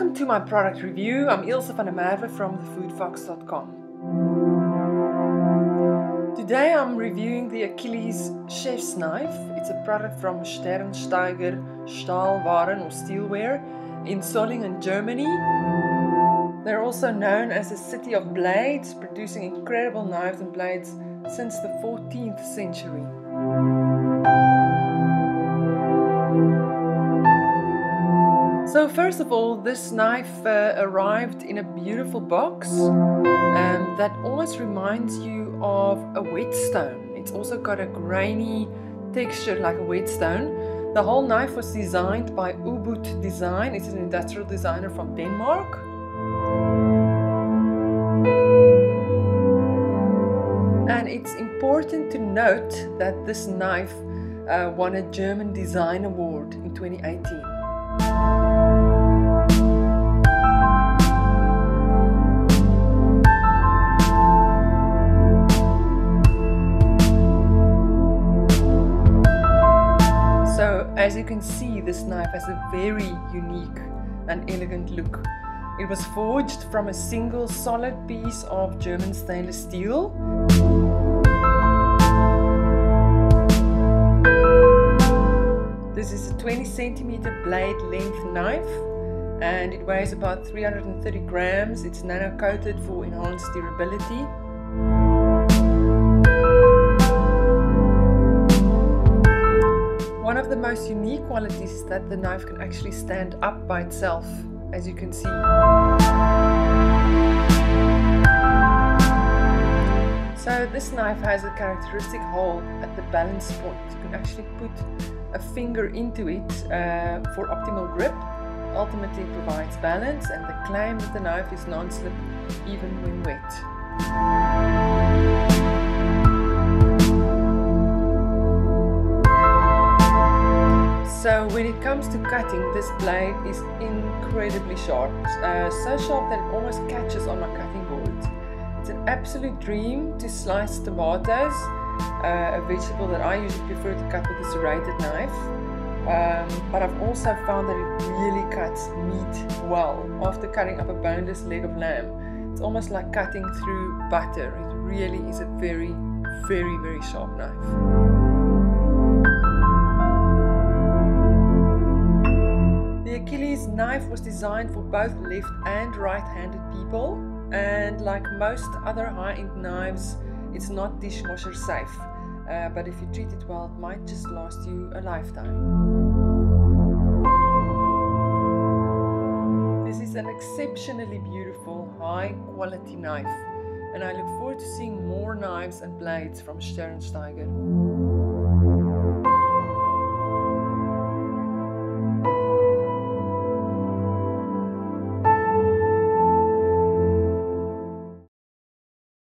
Welcome to my product review. I'm Ilse van der Merwe from thefoodfox.com. Today I'm reviewing the Achilles Chef's Knife. It's a product from SternSteiger Stahlwaren or Steelware in Solingen, Germany. They're also known as the City of Blades, producing incredible knives and blades since the 14th century. So first of all, this knife uh, arrived in a beautiful box um, that almost reminds you of a whetstone. It's also got a grainy texture like a whetstone. The whole knife was designed by UBUTT Design. It's an industrial designer from Denmark. And it's important to note that this knife uh, won a German Design Award in 2018. As you can see, this knife has a very unique and elegant look. It was forged from a single solid piece of German stainless steel. This is a 20 centimeter blade length knife and it weighs about 330 grams. It's nano coated for enhanced durability. Most unique qualities is that the knife can actually stand up by itself, as you can see. So this knife has a characteristic hole at the balance point. You can actually put a finger into it uh, for optimal grip. Ultimately provides balance and the claim that the knife is non-slip even when wet. So when it comes to cutting, this blade is incredibly sharp. Uh, so sharp that it almost catches on my cutting board. It's an absolute dream to slice tomatoes, uh, a vegetable that I usually prefer to cut with a serrated knife. Um, but I've also found that it really cuts meat well after cutting up a boneless leg of lamb. It's almost like cutting through butter. It really is a very, very, very sharp knife. Knife was designed for both left and right-handed people and like most other high-end knives it's not dishwasher safe uh, but if you treat it well it might just last you a lifetime. This is an exceptionally beautiful high quality knife and I look forward to seeing more knives and blades from SternSteiger.